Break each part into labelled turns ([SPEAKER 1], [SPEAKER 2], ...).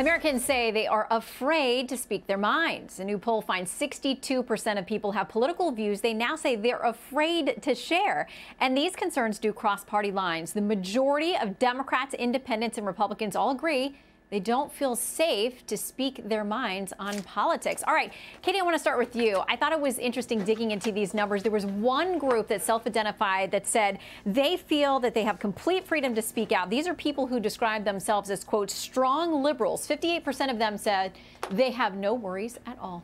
[SPEAKER 1] Americans say they are afraid to speak their minds. A new poll finds 62% of people have political views they now say they're afraid to share. And these concerns do cross party lines. The majority of Democrats, independents, and Republicans all agree they don't feel safe to speak their minds on politics. All right, Katie, I want to start with you. I thought it was interesting digging into these numbers. There was one group that self identified that said they feel that they have complete freedom to speak out. These are people who describe themselves as, quote, strong liberals. 58% of them said they have no worries at all.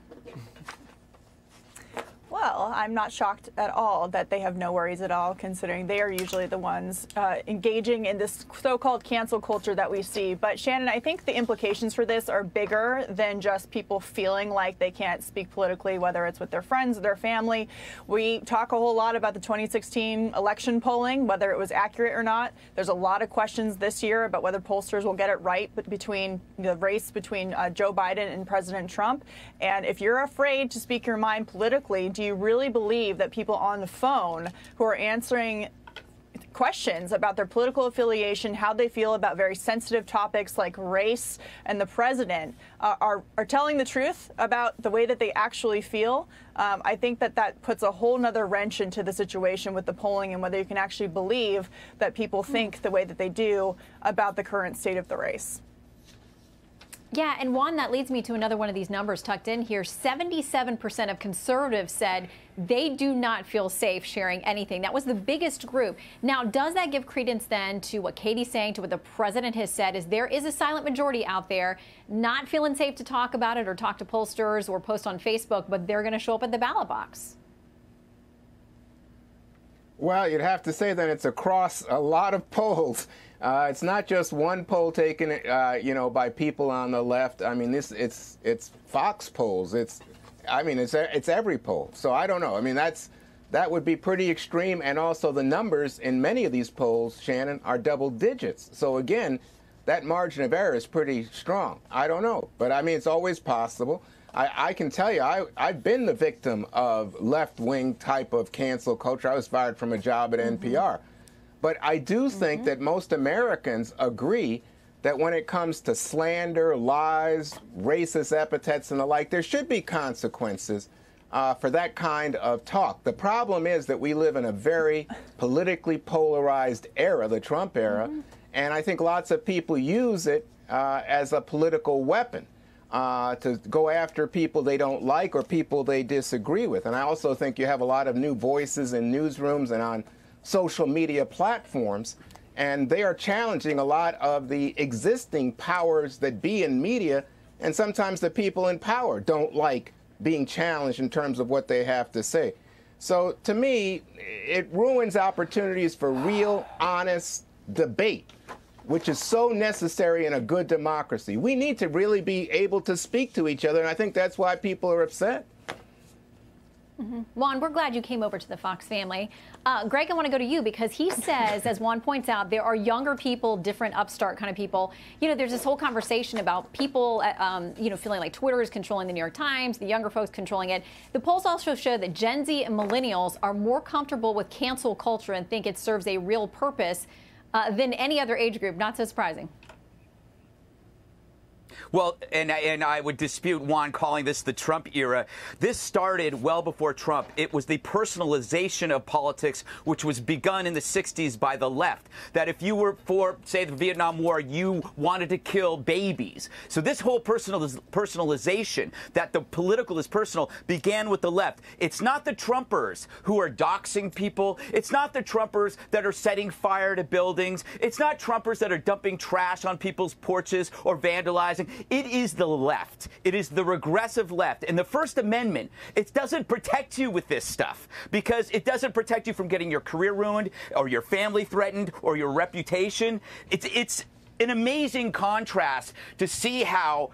[SPEAKER 2] Well, I'm not shocked at all that they have no worries at all, considering they are usually the ones uh, engaging in this so called cancel culture that we see. But Shannon, I think the implications for this are bigger than just people feeling like they can't speak politically, whether it's with their friends, their family. We talk a whole lot about the 2016 election polling, whether it was accurate or not. There's a lot of questions this year about whether pollsters will get it right between the race between uh, Joe Biden and President Trump. And if you're afraid to speak your mind politically, do you really believe that people on the phone who are answering questions about their political affiliation, how they feel about very sensitive topics like race and the president, uh, are, are telling the truth about the way that they actually feel. Um, I think that that puts a whole nother wrench into the situation with the polling and whether you can actually believe that people think the way that they do about the current state of the race.
[SPEAKER 1] Yeah, and Juan, that leads me to another one of these numbers tucked in here. 77% of conservatives said they do not feel safe sharing anything. That was the biggest group. Now, does that give credence then to what Katie's saying, to what the president has said, is there is a silent majority out there not feeling safe to talk about it or talk to pollsters or post on Facebook, but they're going to show up at the ballot box?
[SPEAKER 3] Well, you'd have to say that it's across a lot of polls. Uh, it's not just one poll taken, uh, you know, by people on the left. I mean, this it's it's Fox polls. It's, I mean, it's it's every poll. So I don't know. I mean, that's that would be pretty extreme. And also the numbers in many of these polls, Shannon, are double digits. So again, that margin of error is pretty strong. I don't know, but I mean, it's always possible. I, I can tell you, I, I've been the victim of left wing type of cancel culture. I was fired from a job at. NPR. But I do think mm-hmm. that most Americans agree that when it comes to slander, lies, racist epithets, and the like, there should be consequences uh, for that kind of talk. The problem is that we live in a very politically polarized era, the Trump era, mm-hmm. and I think lots of people use it uh, as a political weapon. Uh, to go after people they don't like or people they disagree with. And I also think you have a lot of new voices in newsrooms and on social media platforms, and they are challenging a lot of the existing powers that be in media, and sometimes the people in power don't like being challenged in terms of what they have to say. So to me, it ruins opportunities for real, honest debate, which is so necessary in a good democracy. We need to really be able to speak to each other, and I think that's why people are upset.
[SPEAKER 1] Mm-hmm. Juan, we're glad you came over to the Fox family. Uh, Greg, I want to go to you because he says, as Juan points out, there are younger people, different upstart kind of people. You know, there's this whole conversation about people, uh, um, you know, feeling like Twitter is controlling the New York Times, the younger folks controlling it. The polls also show that Gen Z and millennials are more comfortable with cancel culture and think it serves a real purpose uh, than any other age group. Not so surprising.
[SPEAKER 4] Well, and, and I would dispute Juan calling this the Trump era. This started well before Trump. It was the personalization of politics, which was begun in the 60s by the left. That if you were for, say, the Vietnam War, you wanted to kill babies. So this whole personaliz- personalization, that the political is personal, began with the left. It's not the Trumpers who are doxing people. It's not the Trumpers that are setting fire to buildings. It's not Trumpers that are dumping trash on people's porches or vandalizing. It is the left. It is the regressive left. And the First Amendment, it doesn't protect you with this stuff because it doesn't protect you from getting your career ruined or your family threatened or your reputation. It's, it's an amazing contrast to see how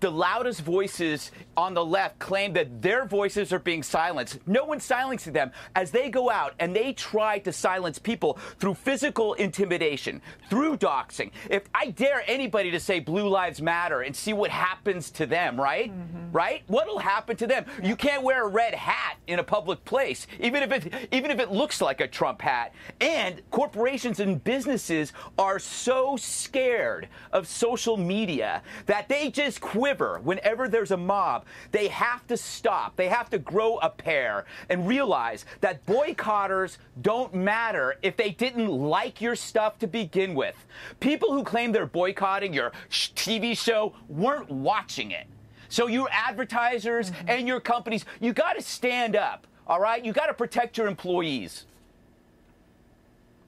[SPEAKER 4] the loudest voices on the left claim that their voices are being silenced. No one's silencing them as they go out and they try to silence people through physical intimidation, through doxing. If I dare anybody to say Blue Lives Matter and see what happens to them, right? Mm-hmm. Right? What'll happen to them? You can't wear a red hat in a public place, even if it even if it looks like a Trump hat. And corporations and businesses are so scared of social media that they just quiver whenever there's a mob. They have to stop. They have to grow a pair and realize that boycotters don't matter if they didn't like your stuff to begin with. People who claim they're boycotting your TV show weren't watching it. So, your advertisers mm-hmm. and your companies, you got to stand up, all right? You got to protect your employees.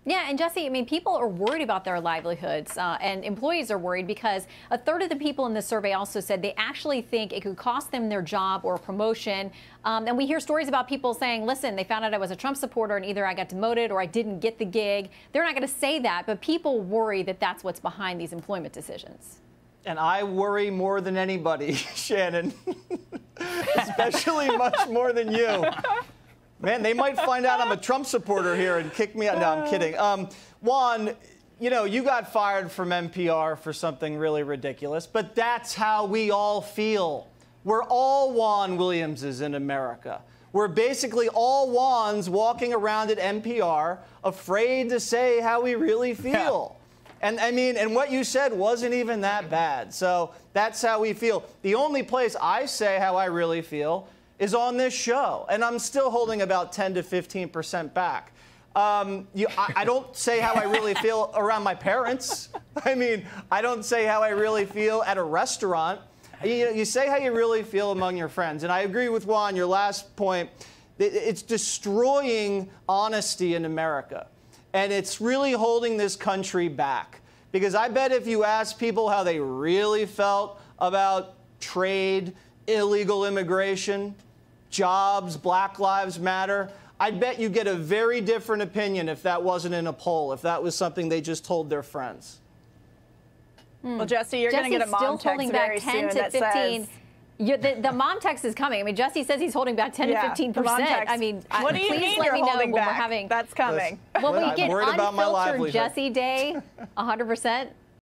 [SPEAKER 1] Yeah, and Jesse, I mean, people are worried about their livelihoods, uh, and employees are worried because a third of the people in the survey also said they actually think it could cost them their job or promotion. Um, and we hear stories about people saying, listen, they found out I was a Trump supporter and either I got demoted or I didn't get the gig. They're not going to say that, but people worry that that's what's behind these employment decisions.
[SPEAKER 5] And I worry more than anybody, Shannon, especially much more than you. Man, they might find out I'm a Trump supporter here and kick me out. No, I'm kidding. Um, Juan, you know, you got fired from NPR for something really ridiculous, but that's how we all feel. We're all Juan Williamses in America. We're basically all Juans walking around at NPR afraid to say how we really feel. Yeah. And I mean, and what you said wasn't even that bad. So that's how we feel. The only place I say how I really feel is on this show, and I'm still holding about 10 to 15 percent back. Um, you, I, I, don't say how I really feel around my parents. I mean, I don't say how I really feel at a restaurant. You, you say how you really feel among your friends. And I agree with Juan, your last point. It's destroying honesty in America. And it's really holding this country back. Because I bet if you ask people how they really felt about trade, illegal immigration, jobs, Black Lives Matter. I'd bet you get a very different opinion if that wasn't in a poll, if that was something they just told their friends.
[SPEAKER 2] Well, Jesse, you're going to get a mom
[SPEAKER 1] still holding back 10 to 15. Says, the, the, mom text is coming. I mean, Jesse says he's holding back 10 yeah, to 15 percent. I mean,
[SPEAKER 2] what do you
[SPEAKER 1] please
[SPEAKER 2] mean
[SPEAKER 1] let
[SPEAKER 2] you're
[SPEAKER 1] me know
[SPEAKER 2] when
[SPEAKER 1] back? we're having
[SPEAKER 2] that's coming.
[SPEAKER 1] When we get unfiltered Jesse Day, 100 percent